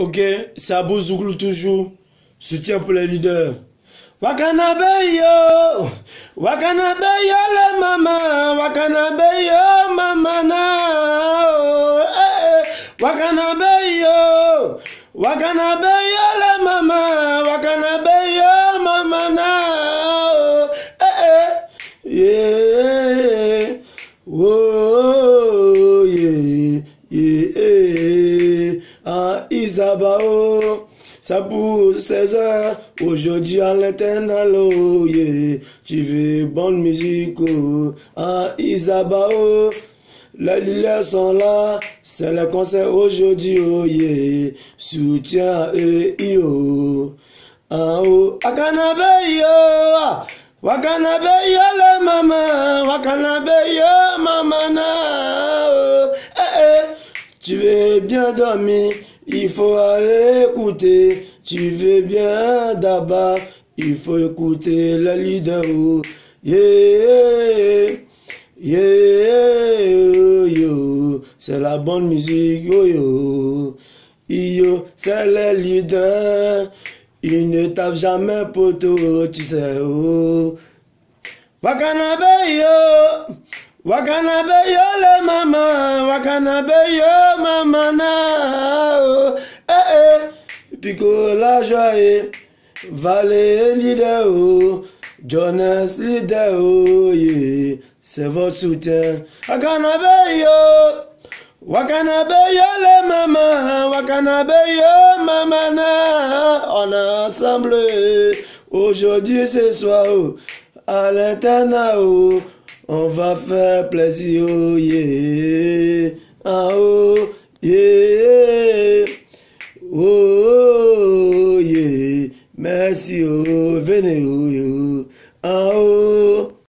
Ok, c'est Abou Zouglou toujours. Soutien pour les leaders. Wakanabe yo, Wakanabe yo le mama, Wakanabe yo mama na, oh, eh, eh. Wakanabe yo, Wakanabe yo le mama, Wakanabe yo mama na, oh, eh, eh. yeah, oh, ah, Isabao. Ça pour 16 heures, aujourd'hui à l'internal, oh yeah. Tu veux bonne musique, oh, à Isabao. Les leaders sont là, c'est le concert aujourd'hui, oh yeah. Soutien à eux, yo. Ah oh, Akanabe yo, Wakanabe yo le mama, Wakanabe yo mama na, oh, eh eh. Tu bien dormir, il faut aller écouter. Tu veux bien d'abord, il faut écouter le leader. Yeah, yeah, yo, c'est la bonne musique, yo, yo. Yo, c'est le leader. Il ne tape jamais poteau, tu sais, oh. Wakanabe yo, Wakanabe yo le mama, Wakanabe yo mama Pico la joie, Valet leader, oh, Jonas leader, oh, yeah, c'est votre soutien. Wakanabe yo, Wakanabe yo le mama, Wakanabe yo mama na, on est ensemble, aujourd'hui ce soir, oh, à l'internat, oh, on va faire plaisir, oh yeah, ah oh yeah, oh yeah, merci oh, venez oh, yo, ah oh.